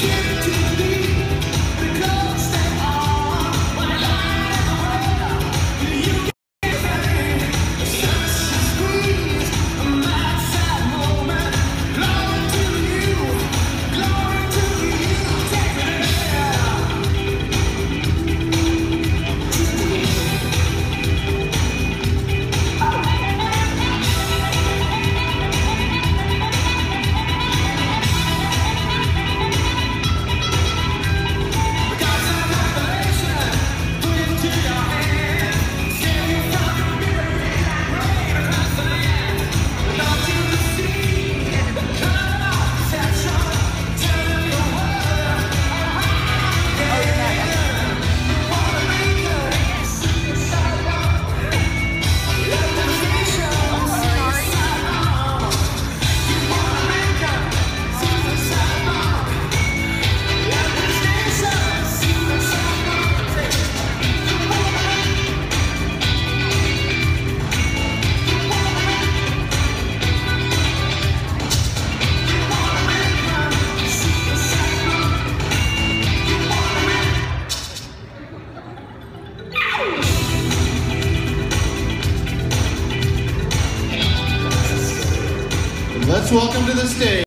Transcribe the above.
you Let's welcome to the stage.